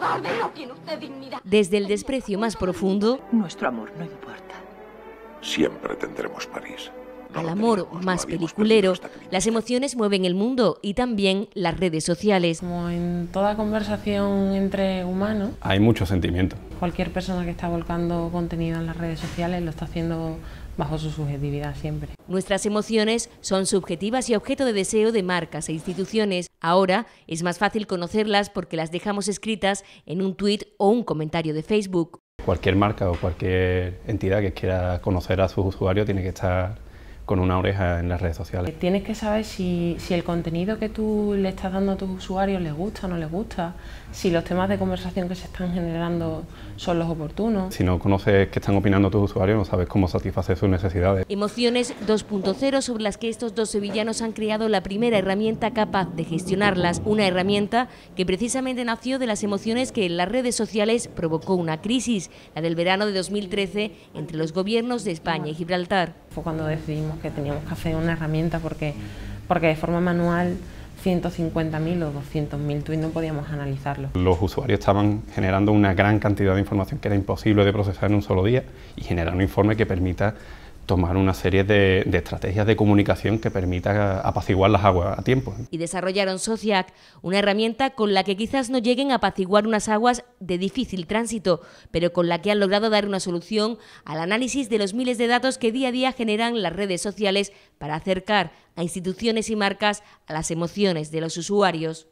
joven, no tiene usted dignidad. Desde el desprecio más profundo, Nuestro amor no importa. Siempre tendremos París. No al amor más peliculero, las emociones mueven el mundo y también las redes sociales. Como en toda conversación entre humanos, Hay mucho sentimiento. Cualquier persona que está volcando contenido en las redes sociales lo está haciendo bajo su subjetividad siempre. Nuestras emociones son subjetivas y objeto de deseo de marcas e instituciones. Ahora es más fácil conocerlas porque las dejamos escritas en un tuit o un comentario de Facebook. Cualquier marca o cualquier entidad que quiera conocer a sus usuarios tiene que estar con una oreja en las redes sociales. Tienes que saber si, si el contenido que tú le estás dando a tus usuarios les gusta o no les gusta, si los temas de conversación que se están generando son los oportunos. Si no conoces qué están opinando tus usuarios, no sabes cómo satisfacer sus necesidades. Emociones 2.0 sobre las que estos dos sevillanos han creado la primera herramienta capaz de gestionarlas. Una herramienta que precisamente nació de las emociones que en las redes sociales provocó una crisis, la del verano de 2013 entre los gobiernos de España y Gibraltar. Fue cuando decidimos que teníamos que hacer una herramienta porque, porque de forma manual 150.000 o 200.000 tweets no podíamos analizarlo. Los usuarios estaban generando una gran cantidad de información que era imposible de procesar en un solo día y generar un informe que permita tomar una serie de, estrategias de comunicación que permita apaciguar las aguas a tiempo. y desarrollaron Sociac, una herramienta con la que quizás no lleguen a apaciguar unas aguas de difícil tránsito, pero con la que han logrado dar una solución al análisis de los miles de datos que día a día generan las redes sociales para acercar a instituciones y marcas a las emociones de los usuarios.